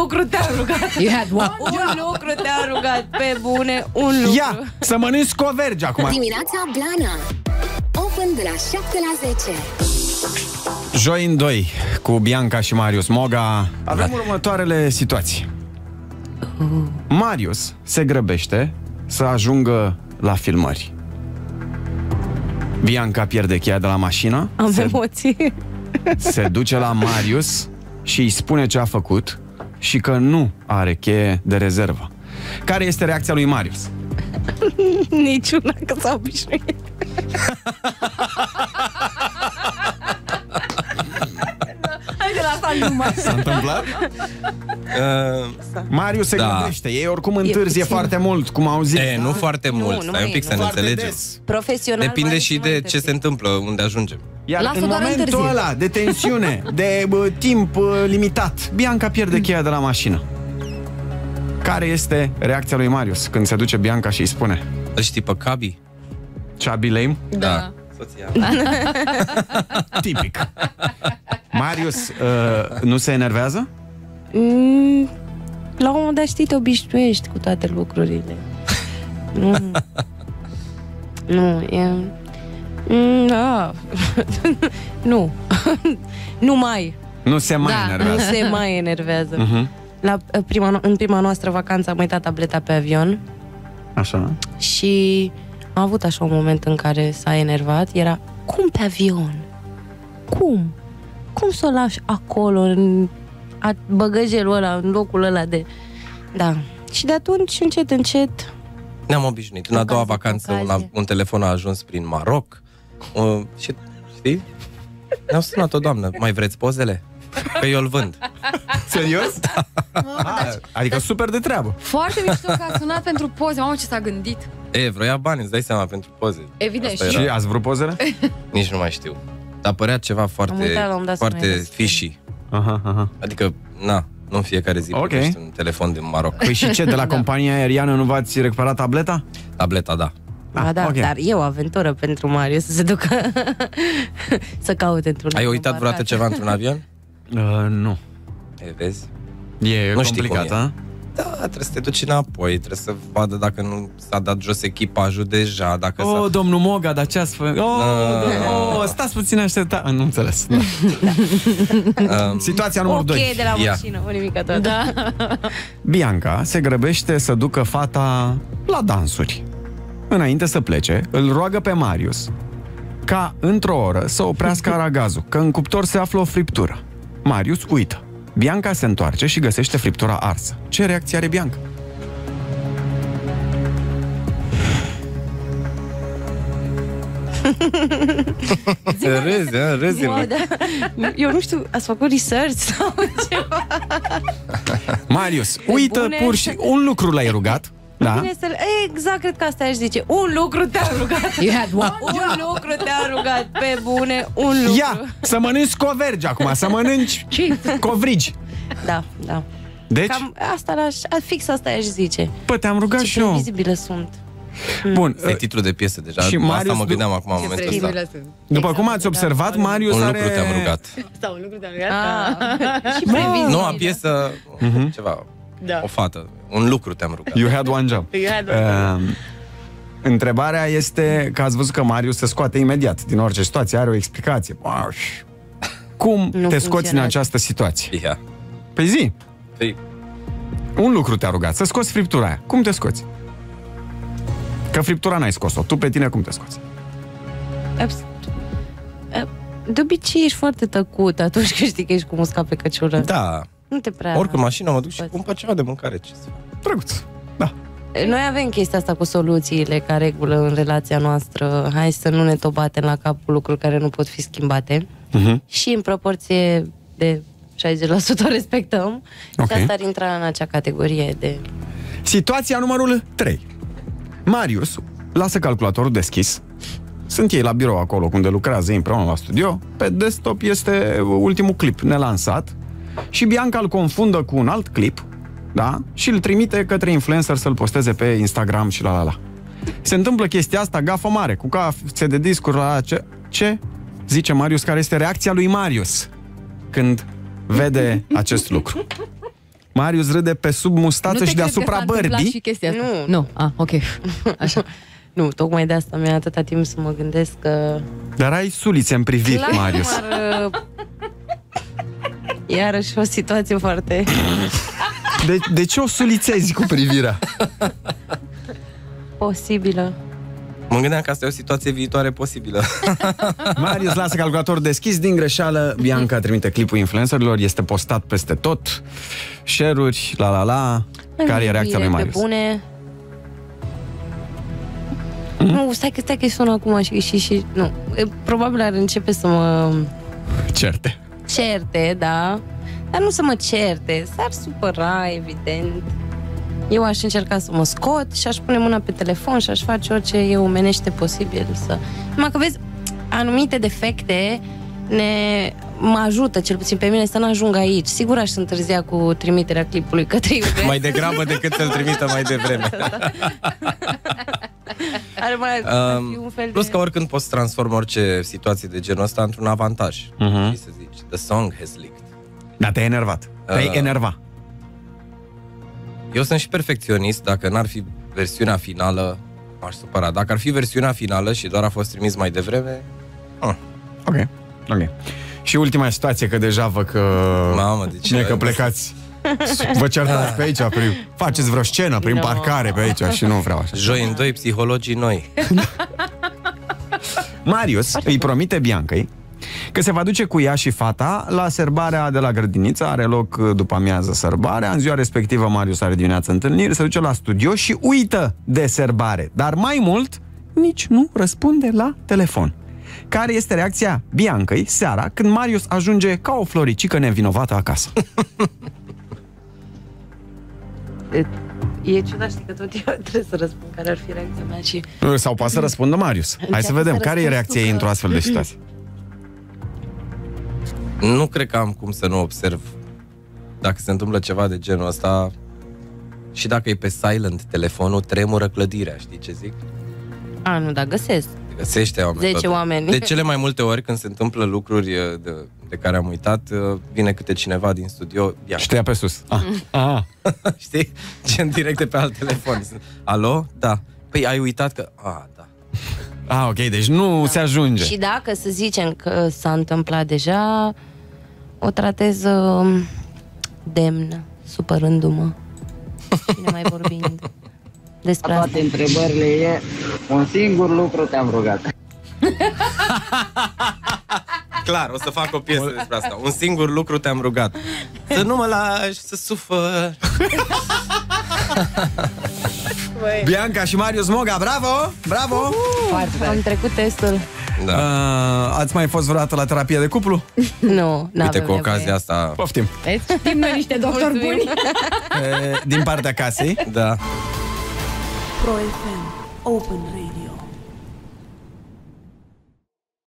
lucru te-am rugat. You had one Un lucru te-am rugat, pe bune, un lucru. Ia, să mănânci scovergi acum. Dimineața Blana Open de la 7 la 10 Joi în 2 cu Bianca și Marius Moga avem următoarele situații. Marius se grăbește să ajungă la filmări. Bianca pierde cheia de la mașină, Am se, emoții. se duce la Marius și îi spune ce a făcut și că nu are cheie de rezervă. Care este reacția lui Marius? Niciuna, că s-a obișnuit. Hai de la asta numai. S-a întâmplat? Uh, Marius se Da. grăbește. Ei oricum întârzie puțin. foarte mult, cum au zis. e, nu foarte Nu, mult, nu stai un e, pic nu. să ne Foarte înțelegem. des. Profesional. Depinde mai și mai de ce întârzi. se întâmplă, unde ajungem. Iar Lasă în doar momentul întârzie. ăla de tensiune, de bă, timp bă, limitat, Bianca pierde cheia de la mașină. Care este reacția lui Marius când se duce Bianca și îi spune Îl știi pe Cabi? Chubby lame? Da. Soția. Tipic. Marius uh, nu se enervează? Mm, la un moment dat, știi, te obișnuiești cu toate lucrurile. nu. nu, e... Mm, da. nu. nu mai. Nu se mai Da, Nu enervează. se mai enervează. Mhm. La uh, prima, no- în prima noastră vacanță am uitat tableta pe avion Așa. și am avut așa un moment în care s-a enervat. Era, cum pe avion? Cum? Cum să o lași acolo, în a, băgăjelul ăla, în locul ăla de... Da. Și de atunci, încet, încet, Ne-am obișnuit. În a doua Ocazie cu vacanță un, ocazie. un telefon a ajuns prin Maroc. Uh, și, știi? Ne-au sunat o doamnă. Mai vreți pozele? Că eu îl vând. Serios? Ah, adică super de treabă. Foarte mișto că a sunat pentru poze. Mamă, ce s-a gândit. E, vroia bani, îți dai seama, pentru poze. Evident. Asta Și era. ați vrut pozele? Nici nu mai știu. Dar părea ceva Am foarte, uitat la un moment dat să foarte mai răspund. fishy. Aha, aha. Adică, na, nu în fiecare zi Ok. primești un telefon din Maroc. Păi și ce, de la compania aeriană nu v-ați recuperat tableta? Tableta, da. Ah, da, ok. okay. dar e o aventură pentru Mario să se ducă să caute într-un Ai uitat embarcat. vreodată ceva într-un avion? Uh, nu. E, vezi? E Nu știi complicat, cum e. a? Da, trebuie să te duci înapoi, trebuie să vadă dacă nu s-a dat jos echipajul deja, dacă Oh, s-a... domnul Moga, dar ce ați făcut? Oh, Ah. oh, stați puțin aștepta. Nu înțeles. Da. Um, Situația O numărul 2. cheie de la Ia. mașină, o nimică tot. Da. Bianca se grăbește să ducă fata la dansuri. Înainte să plece, îl roagă pe Marius ca într-o oră să oprească aragazul, că în cuptor se află o friptură. Marius uită. Bianca se întoarce și găsește friptura arsă. Ce reacție are Bianca? Râzi, a, râzi. Wow, da. Eu nu știu, ați făcut research sau ceva? Marius, uită bune? pur și un lucru l-ai rugat. Da? Bine să exact, cred că asta aș zice. Un lucru te-am rugat. You had one Un lucru te-am rugat, pe bune, un lucru. Ia, să mănânci covergi acum, să mănânci covrigi. Da, da. Deci, Cam asta l-aș, fix asta aș zice. pă, te-am rugat Ce și eu. previzibilă sunt. Bun, E titlul de piesă deja. Și Și Marius Asta mă du- gândeam acum în Ce momentul ăsta. previzibile sunt. după cum ați observat, Marius Un are... lucru te-am rugat. Sau un lucru de rugat. Ah. Și previzibile. Noua piesă, Mhm. ceva, Da. o fată. Un lucru te-am rugat. You had one job. You had one Uh, întrebarea este că ați văzut că Marius se scoate imediat din orice situație, are o explicație. Baș. Cum Nu te scoți în funcționează. această situație? Ia. Păi zi, Păi, un lucru te-a rugat, să scoți friptura aia. Cum te scoți? Că friptura n-ai scos-o. Tu pe tine cum te scoți? Abs- ab- De obicei ești foarte tăcut atunci când știi că ești cu musca pe căciulă. da, Nu te prea... Orică mașina mă duc și Poți. cumpăr ceva de mâncare. Ce să fac? Drăguț. Da. Noi avem chestia asta cu soluțiile ca regulă în relația noastră. Hai să nu ne tot batem la cap cu lucruri care nu pot fi schimbate. Mhm. Și în proporție de 60% o respectăm. Ok. Și asta ar intra în acea categorie de... Situația numărul 3. Marius lasă calculatorul deschis. Sunt ei la birou acolo unde lucrează ei împreună la studio. Pe desktop este ultimul clip nelansat și Bianca îl confundă cu un alt clip, da? Și îl trimite către influencer să-l posteze pe Instagram și la la la. Se întâmplă chestia asta, gafă mare, cu case de discuri la la ce, ce? Zice Marius, care este reacția lui Marius când vede acest lucru. Marius râde pe sub mustață nu te și cred deasupra că s-a întâmplat bărbii. și chestia asta. Nu. Nu. Ah, ok. Așa. Nu, tocmai de asta mi-a atâta timp să mă gândesc că... Dar ai sulițe în privit, Clar, Marius. Mar, iarăși o situație foarte... De, de ce o sulițezi cu privirea? posibilă. Mă gândeam că asta e o situație viitoare posibilă. Marius lasă calculator deschis din greșeală. Bianca trimite clipul influencerilor, este postat peste tot. Share-uri, la la la. Care e reacția lui Pe Marius? bune. Nu, stai că, stai că sună acum și, și, și nu. E, Probabil ar începe să mă Certe. Certe, da. Dar nu să mă certe, s-ar supăra, evident. Eu aș încerca să mă scot și aș pune mâna pe telefon și aș face orice e omenește posibil să... Numai că vezi, anumite defecte ne mă ajută, cel puțin pe mine, să nu ajung aici. Sigur aș întârzia cu trimiterea clipului către iubire. mai degrabă decât să-l trimită mai devreme. Ar mai ar fi un Um, fel plus de... că oricând poți să transformi orice situație de genul ăsta într-un avantaj. Mhm. Și să zici, the song has leaked. Dar te-ai enervat. Te-ai Uh. enerva. Eu sunt și perfecționist, dacă n-ar fi versiunea finală, m-aș supăra. Dacă ar fi versiunea finală și doar a fost trimis mai devreme, Ok. Ok. Și ultima situație, că deja văd că... Mamă, deci- Cine că plecați... Vă certați pe aici, prin, faceți vreo scenă prin No. parcare pe aici și nu vreau așa. joi în doi, psihologii noi. Marius îi promite Biancăi că se va duce cu ea și fata la serbarea de la grădiniță, are loc uh, după amiază serbarea, în ziua respectivă Marius are dimineața întâlniri, se duce la studio și uită de serbare, dar mai mult nici nu răspunde la telefon. Care este reacția Biancăi seara când Marius ajunge ca o floricică nevinovată acasă? E ciudat, știi că tot eu trebuie să răspund care ar fi reacția mea și... Sau poate să răspundă Marius. Hai să Încearcă vedem, să care e răspunzi reacția tu, ei că- într-o astfel de situație? Nu cred că am cum să nu observ dacă se întâmplă ceva de genul ăsta și dacă e pe silent telefonul, tremură clădirea, știi ce zic? A, nu, dar găsesc. Găsește o Zece metodă. oameni. De cele mai multe ori când se întâmplă lucruri uh, de, de care am uitat, uh, vine câte cineva din studio, ia, Și te ia pe sus. Ah. Ah. știi? Gen direct de pe alt telefon. Alo? Da. Păi ai uitat că... Ah, da. Ah, ok, deci nu se ajunge. Și dacă să zicem că s-a întâmplat deja, o tratez uh, demn, supărându-mă. Și ne mai vorbind despre La asta. toate întrebările e un singur lucru te-am rugat. Clar, o să fac o piesă despre asta. Un singur lucru te-am rugat. Să nu mă lași să sufăr. Bianca și Marius Moga, bravo! Bravo! Am trecut testul. Da. Uh, ați mai fost vreodată la terapie de cuplu? Nu, n Uite, cu ocazia asta... Poftim. Vezi? Știm noi niște doctori buni. E, din partea casei. Da. Pro FM Open Radio.